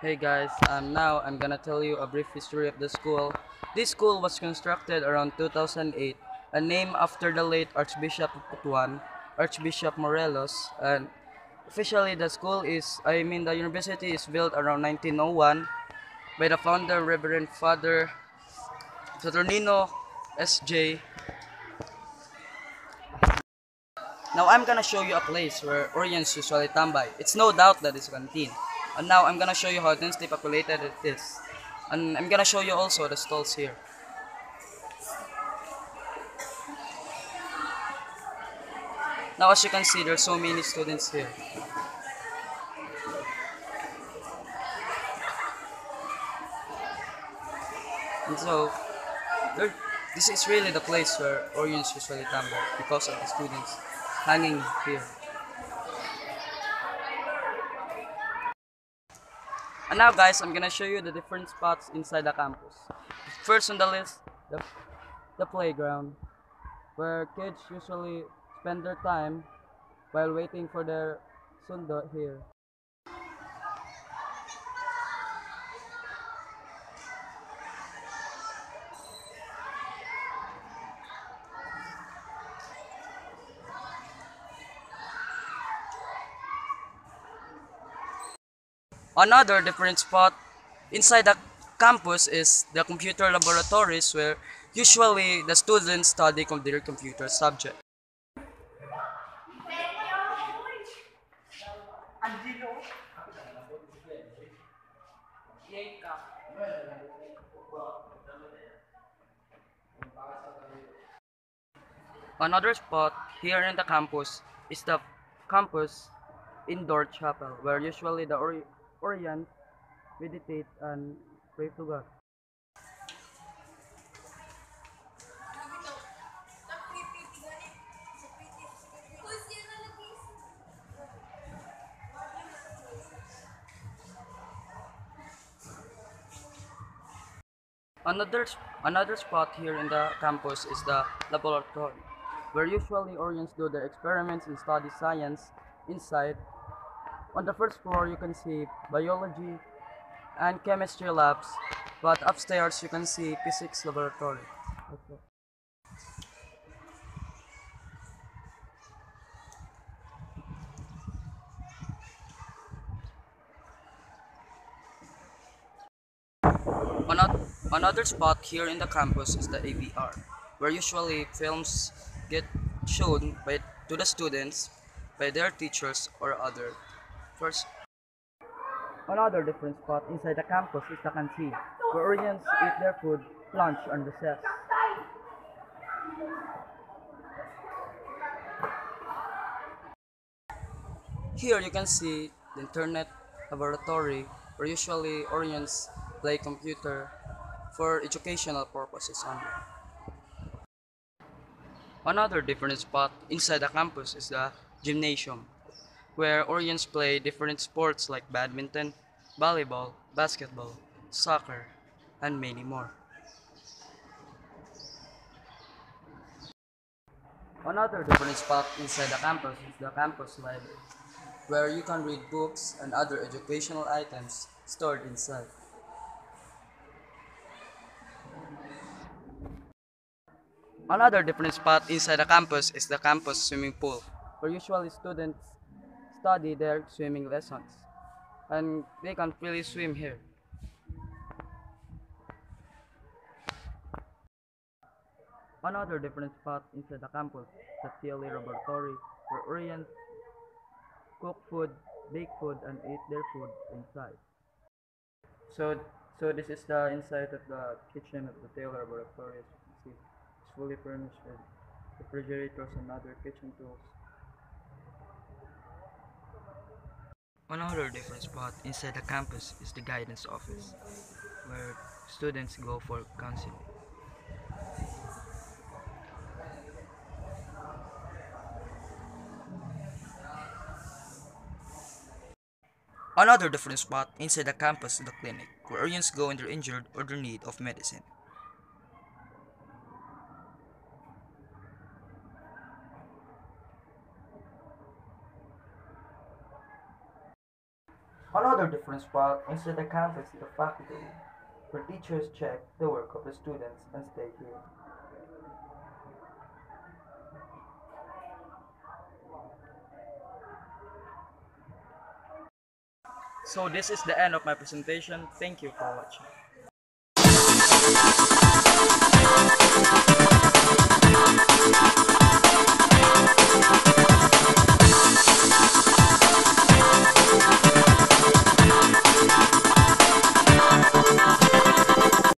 guys, um, now I'm gonna tell you a brief history of the school. This school was constructed around 2008 a name after the late Archbishop of Butuan, Archbishop Morelos, and officially the school is, I mean the university is built around 1901 by the founder Reverend Father Saturnino S.J. Now I'm gonna show you a place where Urians usually tambay. It's no doubt that it's canteen. And now I'm gonna show you how densely populated it is. And I'm gonna show you also the stalls here. Now as you can see, there's so many students here. And so, there, this is really the place where Urians usually tambay because of the students hanging here. And now guys, I'm gonna show you the different spots inside the campus. First on the list, the, the playground, where kids usually spend their time while waiting for their sundo here. Another different spot inside the campus is the computer laboratories where usually the students study their computer subject. Another spot here in the campus is the campus indoor chapel where usually the Urian meditate and pray to God. Another another spot here in the campus is the laboratory, where usually Urians do their experiments and study science inside. On the first floor, you can see biology and chemistry labs, but upstairs you can see physics laboratory. Another, another spot here in the campus is the AVR, where usually films get shown by to the students by their teachers or other. First, another different spot inside the campus is the canteen, where Urians eat their food, lunch, and recess. Here you can see the internet laboratory where usually Urians play computer for educational purposes only. Another different spot inside the campus is the gymnasium, where Urians play different sports like badminton, volleyball, basketball, soccer, and many more. Another different spot inside the campus is the campus library, where you can read books and other educational items stored inside. Another different spot inside the campus is the campus swimming pool, where usually students study their swimming lessons, and they can freely swim here. Another different spot inside the campus the TLE laboratory, where Urians cook food, bake food, and eat their food inside. So, so this is the inside of the kitchen of the TLE Laboratory. As you can see, it's fully furnished with refrigerators and other kitchen tools. Another different spot inside the campus is the guidance office, where students go for counseling. Another different spot inside the campus is the clinic, where Urians go when they're injured or in need of medicine. Another difference was instead the campus is the faculty, where teachers check the work of the students and stay here. So this is the end of my presentation. Thank you for watching.